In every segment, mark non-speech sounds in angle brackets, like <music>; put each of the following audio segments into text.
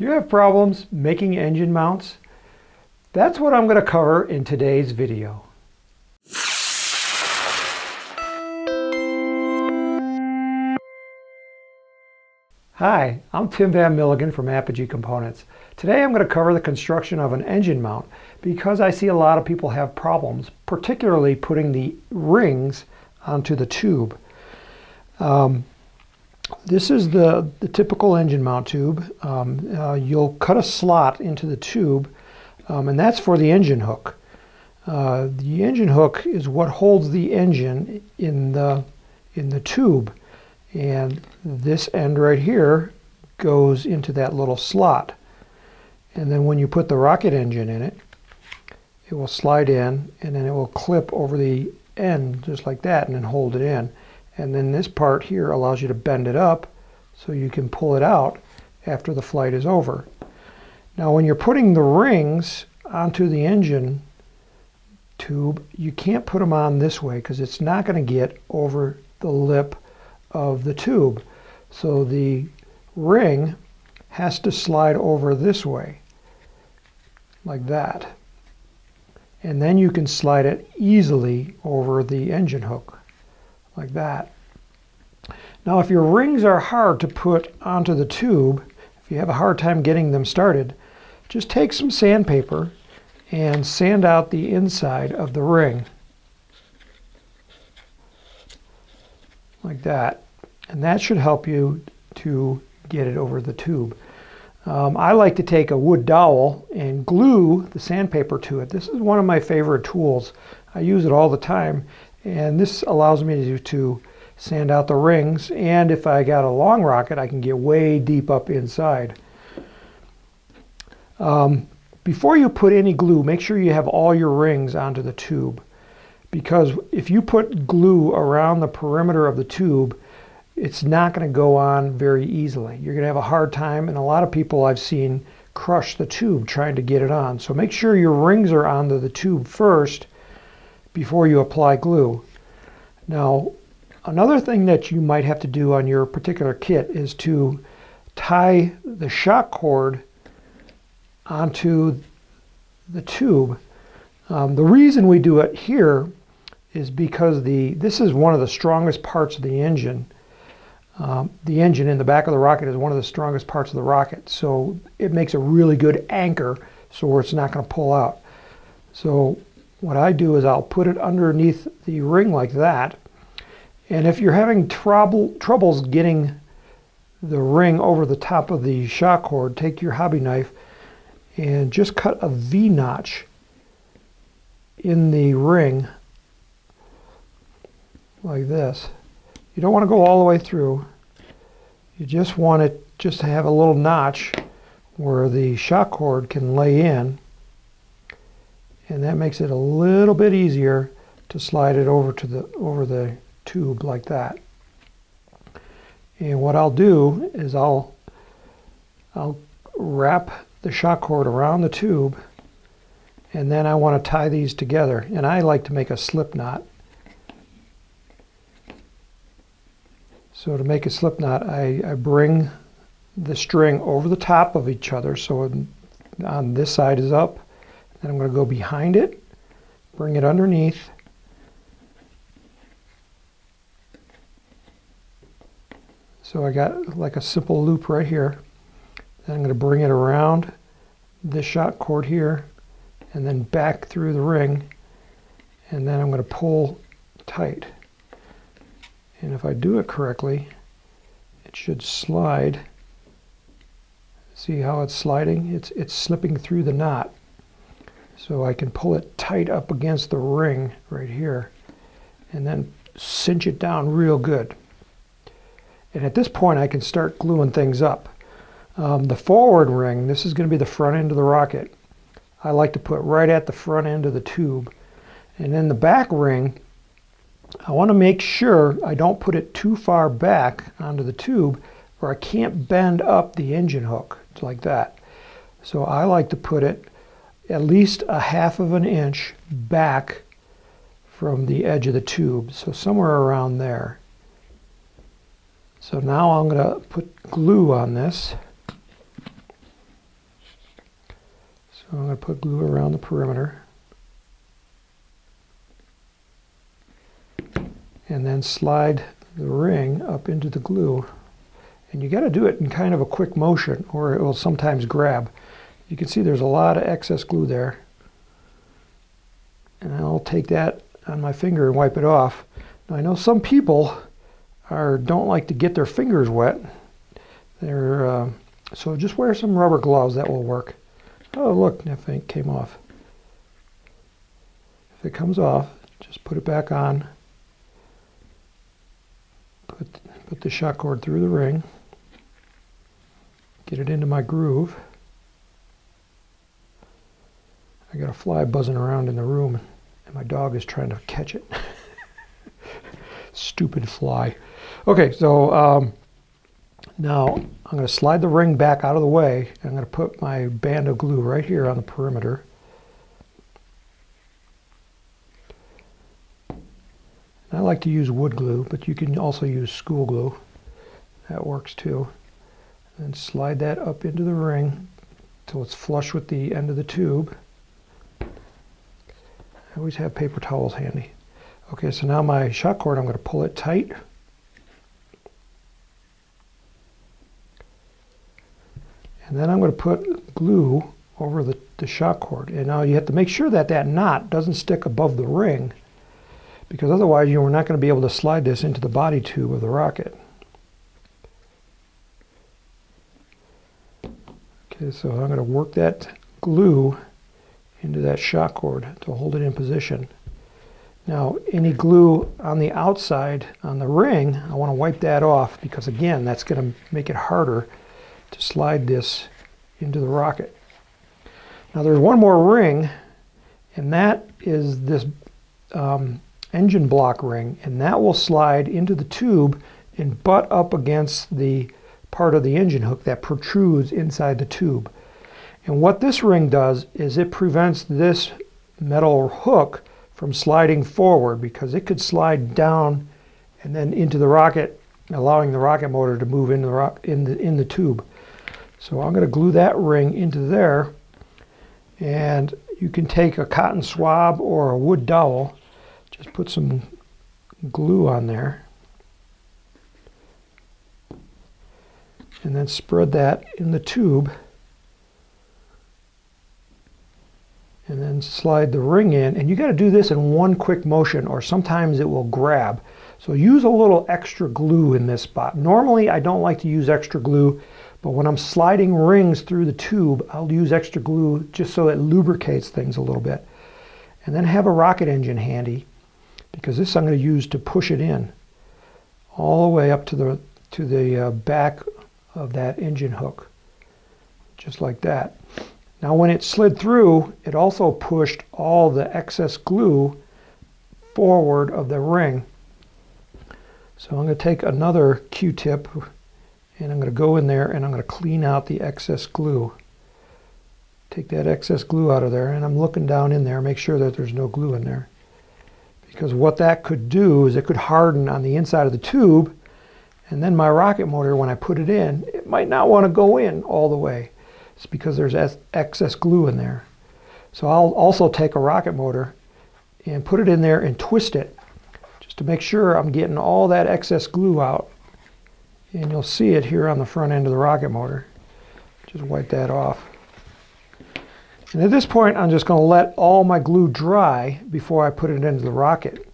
Do you have problems making engine mounts? That's what I'm going to cover in today's video. Hi, I'm Tim Van Milligan from Apogee Components. Today I'm going to cover the construction of an engine mount because I see a lot of people have problems, particularly putting the rings onto the tube. Um, this is the, the typical engine mount tube. Um, uh, you'll cut a slot into the tube, um, and that's for the engine hook. Uh, the engine hook is what holds the engine in the, in the tube. And this end right here goes into that little slot. And then when you put the rocket engine in it, it will slide in and then it will clip over the end just like that and then hold it in. And then this part here allows you to bend it up so you can pull it out after the flight is over. Now when you're putting the rings onto the engine tube, you can't put them on this way because it's not going to get over the lip of the tube. So the ring has to slide over this way, like that. And then you can slide it easily over the engine hook like that. Now if your rings are hard to put onto the tube, if you have a hard time getting them started, just take some sandpaper and sand out the inside of the ring. Like that. And that should help you to get it over the tube. Um, I like to take a wood dowel and glue the sandpaper to it. This is one of my favorite tools. I use it all the time and this allows me to, to sand out the rings and if I got a long rocket I can get way deep up inside. Um, before you put any glue make sure you have all your rings onto the tube because if you put glue around the perimeter of the tube it's not going to go on very easily. You're going to have a hard time and a lot of people I've seen crush the tube trying to get it on. So make sure your rings are onto the tube first before you apply glue. Now, another thing that you might have to do on your particular kit is to tie the shock cord onto the tube. Um, the reason we do it here is because the this is one of the strongest parts of the engine. Um, the engine in the back of the rocket is one of the strongest parts of the rocket, so it makes a really good anchor so it's not going to pull out. So what I do is I'll put it underneath the ring like that. And if you're having trouble troubles getting the ring over the top of the shock cord, take your hobby knife and just cut a V notch in the ring like this. You don't want to go all the way through. You just want it just to have a little notch where the shock cord can lay in and that makes it a little bit easier to slide it over to the over the tube like that. And what I'll do is I'll I'll wrap the shock cord around the tube and then I want to tie these together and I like to make a slip knot. So to make a slip knot I, I bring the string over the top of each other so on this side is up then I'm going to go behind it, bring it underneath, So I got like a simple loop right here. Then I'm going to bring it around this shock cord here and then back through the ring and then I'm going to pull tight. And if I do it correctly, it should slide. See how it's sliding? It's, it's slipping through the knot. So I can pull it tight up against the ring right here and then cinch it down real good. And at this point I can start gluing things up. Um, the forward ring, this is going to be the front end of the rocket. I like to put right at the front end of the tube. And then the back ring, I want to make sure I don't put it too far back onto the tube where I can't bend up the engine hook like that. So I like to put it at least a half of an inch back from the edge of the tube, so somewhere around there. So now I'm going to put glue on this. So I'm going to put glue around the perimeter. And then slide the ring up into the glue. And you got to do it in kind of a quick motion or it will sometimes grab. You can see there's a lot of excess glue there. And I'll take that on my finger and wipe it off. Now I know some people are don't like to get their fingers wet. They're uh, so just wear some rubber gloves, that will work. Oh look, that thing came off. If it comes off, just put it back on. Put, put the shock cord through the ring. Get it into my groove. I got a fly buzzing around in the room and my dog is trying to catch it. <laughs> Stupid fly. Okay, so um, now I'm going to slide the ring back out of the way. I'm going to put my band of glue right here on the perimeter. I like to use wood glue, but you can also use school glue. That works too. And slide that up into the ring until it's flush with the end of the tube. Always have paper towels handy. Okay, so now my shock cord, I'm going to pull it tight. And then I'm going to put glue over the, the cord. And now you have to make sure that that knot doesn't stick above the ring because otherwise you're not going to be able to slide this into the body tube of the rocket. Okay, so I'm going to work that glue into that shock cord to hold it in position. Now, any glue on the outside on the ring, I want to wipe that off because again, that's going to make it harder to slide this into the rocket. Now there's one more ring, and that is this um, engine block ring, and that will slide into the tube and butt up against the part of the engine hook that protrudes inside the tube. And what this ring does is it prevents this metal hook from sliding forward because it could slide down and then into the rocket, allowing the rocket motor to move in the, in the, in the tube. So I'm going to glue that ring into there. And you can take a cotton swab or a wood dowel, just put some glue on there. And then spread that in the tube. And then slide the ring in. And you got to do this in one quick motion or sometimes it will grab. So use a little extra glue in this spot. Normally I don't like to use extra glue but when I'm sliding rings through the tube, I'll use extra glue just so it lubricates things a little bit. And then have a rocket engine handy because this I'm going to use to push it in all the way up to the, to the uh, back of that engine hook. Just like that. Now when it slid through, it also pushed all the excess glue forward of the ring. So I'm going to take another Q-tip and I'm going to go in there and I'm going to clean out the excess glue. Take that excess glue out of there and I'm looking down in there, make sure that there's no glue in there. Because what that could do is it could harden on the inside of the tube and then my rocket motor, when I put it in, it might not want to go in all the way. It's because there's excess glue in there. So I'll also take a rocket motor and put it in there and twist it just to make sure I'm getting all that excess glue out and you'll see it here on the front end of the rocket motor. Just wipe that off. And at this point, I'm just going to let all my glue dry before I put it into the rocket.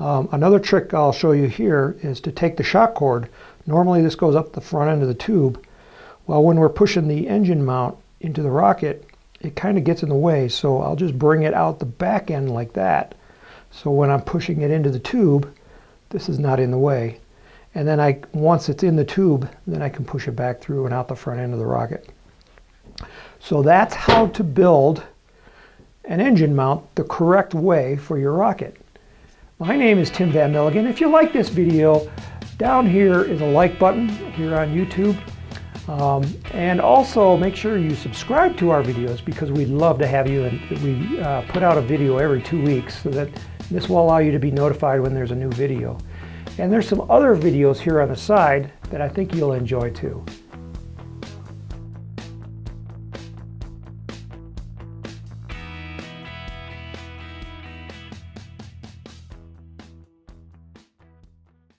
Um, another trick I'll show you here is to take the shock cord. Normally this goes up the front end of the tube. Well, when we're pushing the engine mount into the rocket, it kind of gets in the way. So I'll just bring it out the back end like that. So when I'm pushing it into the tube, this is not in the way. And then I, once it's in the tube, then I can push it back through and out the front end of the rocket. So that's how to build an engine mount the correct way for your rocket. My name is Tim Van Milligan. If you like this video, down here is a like button here on YouTube. Um, and also make sure you subscribe to our videos because we'd love to have you and we uh, put out a video every two weeks so that this will allow you to be notified when there's a new video. And there's some other videos here on the side that I think you'll enjoy too.